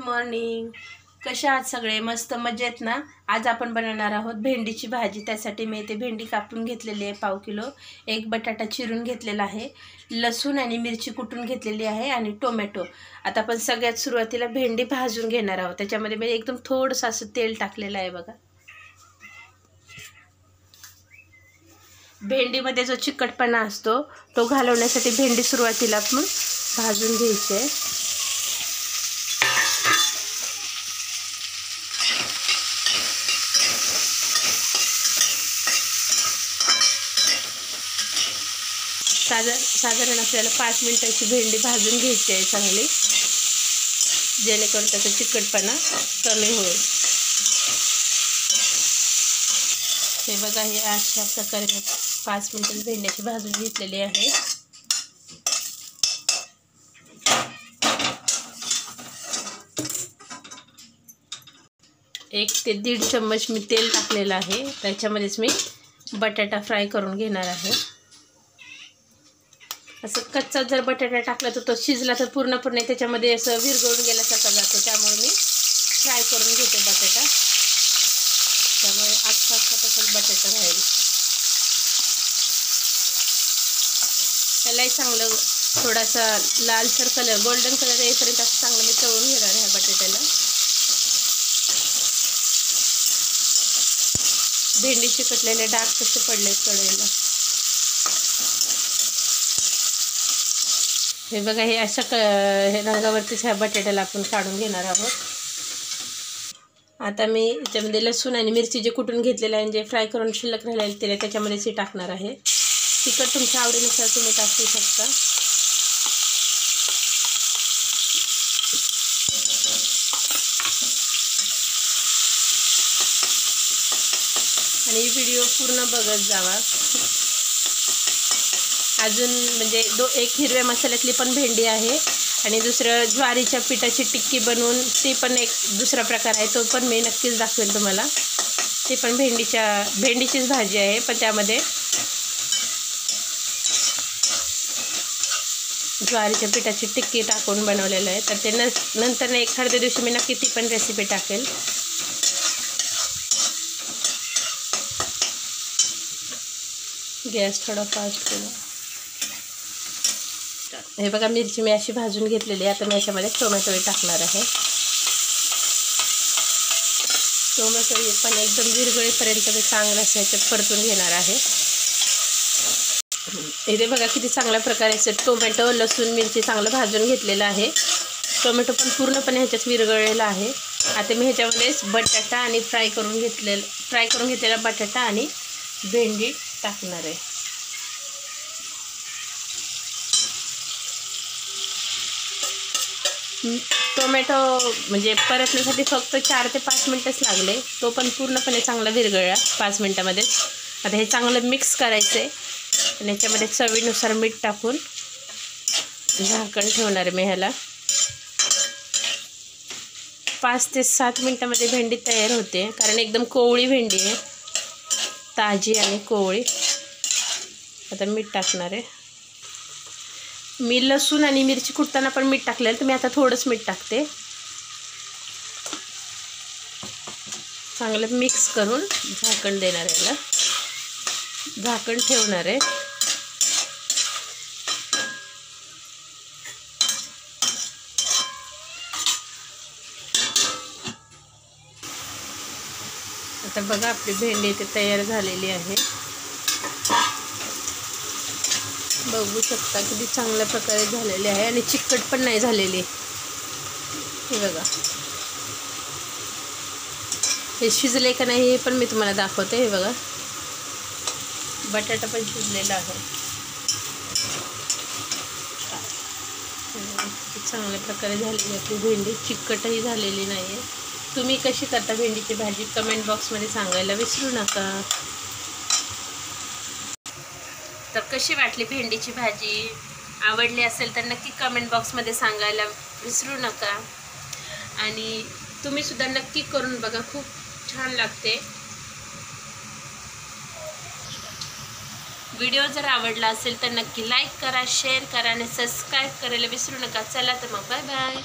Morning कशा आहात सगळे? मस्त मजेत ना? आज आपण बनवणार आहोत भेंडीची भाजी. त्यासाठी मी इथे भेंडी कापून घेतलेली आहे पाव किलो. एक बटाटा चिरून घेतलेला आहे. लसूण आणि मिरची कुटून घेतलेली आहे आणि टोमॅटो. आता आपण सगळ्यात सुरुवातीला भेंडी भाजून घेणार आहोत. त्याच्यामध्ये मी एकदम थोडंसं असं तेल टाकलेलं आहे बघा. भेंडीमध्ये जो चिकटपणा असतो तो घालवण्यासाठी भेंडी सुरुवातीला आपण भाजून घ्यायची आहे. साधार साधारण आपल्याला पाच मिनटाची भेंडी भाजून घ्यायची आहे चांगली. जेणेकरून त्याचा चिकटपणा कमी होईल. हे बघा हे अशा प्रकारे मी पाच मिनटं भेंड्याची भाजून घेतलेली आहे. एक ते दीड चम्मच मी तेल टाकलेलं आहे. त्याच्यामध्येच मी बटाटा फ्राय करून घेणार आहे. असं कच्चा जर बटाटा टाकला तर तो शिजला तर पूर्णपणे त्याच्यामध्ये असं विरघळून गेल्यासारखा जातो. त्यामुळे मी फ्राय करून घेते बटाटा. त्यामुळे आठ अख्खा तसंच बटाटा राहील. त्यालाही चांगलं थोडासा लालसर कलर गोल्डन कलर येईपर्यंत असं चांगलं मी तळून घेणार ह्या बटाट्याला. भेंडीचे कटलेले डाग कसे पडले कडेला हे बघा हे अशा क हे रंगावरतीच ह्या बटाट्याला आपण काढून घेणार आहोत. आता मी याच्यामध्ये लसूण आणि मिरची जे कुटून घेतलेलं आहे जे फ्राय करून शिल्लक राहिलेलं तेल त्याच्यामध्येच हे टाकणार आहे. तिखट तुमच्या आवडीनुसार तुम्ही टाकू शकता. आणि व्हिडिओ पूर्ण बघत जावा. अजून म्हणजे दो एक हिरव्या मसाल्यातली पण भेंडी आहे. आणि दुसरं ज्वारीच्या पिठाची टिक्की बनवून ती पण एक दुसरा प्रकार आहे तो पण मी नक्कीच दाखवेन तुम्हाला. ती पण भेंडीच्या भेंडीचीच भाजी आहे पण त्यामध्ये ज्वारीच्या पिठाची टिक्की टाकून बनवलेलं आहे. तर ते न नंतर एखाद्या दिवशी मी नक्की ती पण रेसिपी टाकेल. गॅस थोडा फास्ट केला हे बघा मिरची मी अशी भाजून घेतलेली आहे. आता मी याच्यामध्ये टोमॅटो टाकणार आहे. टोमॅटो पण एकदम विरगळेपर्यंत मी चांगलं असं ह्याच्यात परतून घेणार आहे. इथे बघा किती चांगल्या प्रकारे असं टोमॅटो लसूण मिरची चांगलं भाजून घेतलेलं आहे. टोमॅटो पण पूर्णपणे ह्याच्यात विरगळलेला आहे. आता मी ह्याच्यामध्येच बटाटा आणि फ्राय करून घेतलेलं फ्राय करून घेतलेला बटाटा आणि भेंडी टाकणार आहे. टोमॅटो म्हणजे परतण्यासाठी फक्त चार ते पाच मिनटंच लागले. तो पण पूर्णपणे चांगला विरगळला पाच मिनटामध्येच आता हे चांगलं मिक्स करायचं आहे आणि याच्यामध्ये चवीनुसार मीठ टाकून झाकण ठेवणार आहे मी ह्याला. पाच ते सात मिनटामध्ये भेंडी तयार होते. कारण एकदम कोवळी भेंडी आहे. ताजी आणि कोवळी. आता मीठ टाकणार आहे. मी लसूण आणि मिरची कुटताना पण मीठ टाकलेलं. तर मी आता थोडंच मीठ टाकते. चांगलं मिक्स करून झाकण देणार आहे याला. झाकण ठेवणार आहे. आता बघा आपली भेंडी इथे तयार झालेली आहे. बघू शकता किती चांगल्या प्रकारे झालेले आहे आणि चिकट पण नाही झालेली. हे बघा. हे शिजले का नाही हे पण मी तुम्हाला दाखवते हे बघा. बटाटा पण शिजलेला आहे. चांगल्या प्रकारे झालेली आपली भेंडी. चिकटही झालेली नाही आहे तुम्ही कशी करता भेंडीची भाजी? कमेंट बॉक्समध्ये सांगायला विसरू नका. तर कशी वाटली भेंडीची भाजी? आवडली असेल तर नक्की कमेंट बॉक्समध्ये सांगायला विसरू नका. आणि तुम्हीसुद्धा नक्की करून बघा खूप छान लागते. व्हिडिओ जर आवडला असेल तर नक्की लाईक करा शेअर करा आणि सबस्क्राईब करायला विसरू नका. चला तर मग बाय बाय